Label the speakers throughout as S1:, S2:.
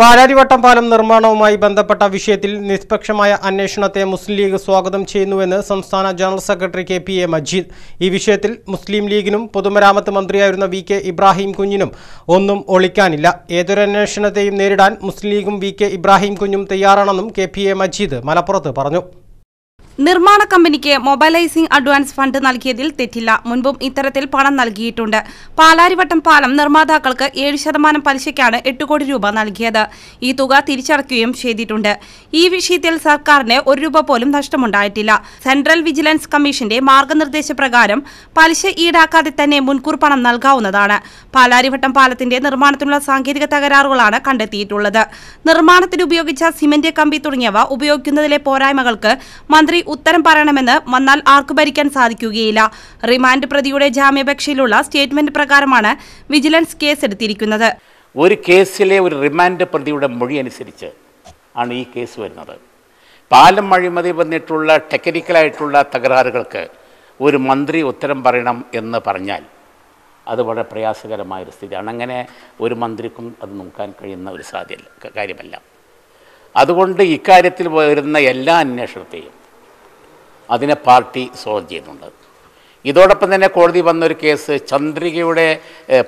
S1: പാലാരിവട്ടം പാലം നിർമ്മാണവുമായി ബന്ധപ്പെട്ട വിഷയത്തിൽ നിഷ്പക്ഷമായ അന്വേഷണത്തെ മുസ്ലിം ലീഗ് സ്വാഗതം ചെയ്യുന്നുവെന്ന് സംസ്ഥാന general secretary K P A Majeed. ഈ വിഷയത്തിൽ മുസ്ലിം ലീഗിനും പൊതുമരാമത്ത് മന്ത്രിയായിരുന്ന വി കെ ഇബ്രാഹിം കുഞ്ഞിനും ഒന്നും ഒളിക്കാനില്ല. ഏതൊരു അന്വേഷണത്തെയും നേരിടാൻ മുസ്ലിം ലീഗും വി കെ ഇബ്രാഹിം കുഞ്ഞും തയ്യാറാണെന്നും കെ പി എ മജീദ് മലപ്പുറത്ത് പറഞ്ഞു.
S2: നിർമ്മാണ കമ്പനിക്ക് മൊബൈലൈസിംഗ് അഡ്വാൻസ് ഫണ്ട് നൽകിയതിൽ തെറ്റില്ല. മുൻപും ഇത്തരത്തിൽ പണം നൽകിയിട്ടുണ്ട്. പാലാരിവട്ടം പാലം നിർമ്മാതാക്കൾക്ക് ഏഴ് ശതമാനം പലിശയ്ക്കാണ് എട്ട് കോടി രൂപ നൽകിയത്. ഈ തുക തിരിച്ചടക്കുകയും ചെയ്തിട്ടുണ്ട്. ഈ വിഷയത്തിൽ സർക്കാരിന് ഒരു രൂപ പോലും നഷ്ടമുണ്ടായിട്ടില്ല. സെൻട്രൽ വിജിലൻസ് കമ്മീഷന്റെ മാർഗനിർദ്ദേശപ്രകാരം പലിശ ഈടാക്കാതെ തന്നെ മുൻകൂർ പണം നൽകാവുന്നതാണ്. പാലാരിവട്ടം പാലത്തിന്റെ നിർമ്മാണത്തിനുള്ള സാങ്കേതിക തകരാറുകളാണ് കണ്ടെത്തിയിട്ടുള്ളത്. നിർമ്മാണത്തിന് ഉപയോഗിച്ച സിമന്റ് കമ്പി തുടങ്ങിയവ ഉപയോഗിക്കുന്നതിലെ പോരായ്മകൾക്ക് മന്ത്രി ഉത്തരം പറയണമെന്ന് വന്നാൽ ആർക്കു ഭരിക്കാൻ സാധിക്കുകയില്ല. റിമാൻഡ് പ്രതിയുടെ ജാമ്യാപേക്ഷയിലുള്ള സ്റ്റേറ്റ്മെന്റ് പ്രകാരമാണ് വിജിലൻസ് കേസ് എടുത്തിരിക്കുന്നത്
S3: ഒരു കേസിലെ ഒരു റിമാൻഡ് പ്രതിയുടെ മൊഴി അനുസരിച്ച് ആണ് ഈ കേസ് വരുന്നത്. പാലം അഴിമതി വന്നിട്ടുള്ള ടെക്നിക്കലായിട്ടുള്ള തകരാറുകൾക്ക് ഒരു മന്ത്രി ഉത്തരം പറയണം എന്ന് പറഞ്ഞാൽ അത് വളരെ പ്രയാസകരമായൊരു സ്ഥിതിയാണ്. അങ്ങനെ ഒരു മന്ത്രിക്കും അത് നോക്കാൻ കഴിയുന്ന ഒരു സാധ്യത കാര്യമല്ല. അതുകൊണ്ട് ഇക്കാര്യത്തിൽ വരുന്ന എല്ലാ അന്വേഷണത്തെയും അതിനെ പാർട്ടി സ്വാഗതം ചെയ്യുന്നുണ്ട് ഇതോടൊപ്പം തന്നെ കോടതി വന്നൊരു കേസ് ചന്ദ്രികയുടെ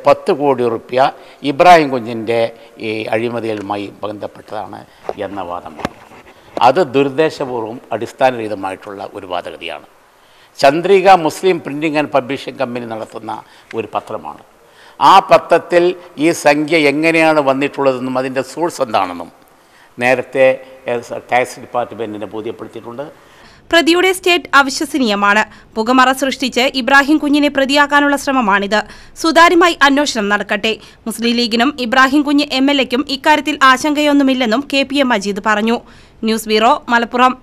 S3: പത്ത് കോടി റുപ്യ ഇബ്രാഹിം കുഞ്ഞിന്റെ ഈ അഴിമതികളുമായി ബന്ധപ്പെട്ടതാണ് എന്ന വാദമാണ് അത് ദുരുദ്ദേശപൂർവം അടിസ്ഥാനരഹിതമായിട്ടുള്ള ഒരു വാദഗതിയാണ്. ചന്ദ്രിക മുസ്ലിം പ്രിന്റിംഗ് ആൻഡ് പബ്ലിഷിംഗ് കമ്പനി നടത്തുന്ന ഒരു പത്രമാണ്. ആ പത്രത്തിൽ ഈ സംഖ്യ എങ്ങനെയാണ് വന്നിട്ടുള്ളതെന്നും അതിന്റെ സോഴ്സ് എന്താണെന്നും നേരത്തെ ടാക്സ് ഡിപ്പാർട്ട്മെന്റിനെ ബോധ്യപ്പെടുത്തിയിട്ടുണ്ട്.
S2: പ്രതിയുടെ സ്റ്റേറ്റ് അവിശ്വസനീയമാണ്. പുകമറ സൃഷ്ടിച്ച് ഇബ്രാഹിം കുഞ്ഞിനെ പ്രതിയാക്കാനുള്ള ശ്രമമാണിത്. സുതാര്യമായി അന്വേഷണം നടക്കട്ടെ. മുസ്ലിം ലീഗിനും ഇബ്രാഹിം കുഞ്ഞ് എം എൽ എക്കും ഇക്കാര്യത്തിൽ ആശങ്കയൊന്നുമില്ലെന്നും കെ പി എം മജീദ് പറഞ്ഞു. News bureau Malappuram.